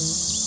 Música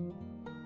you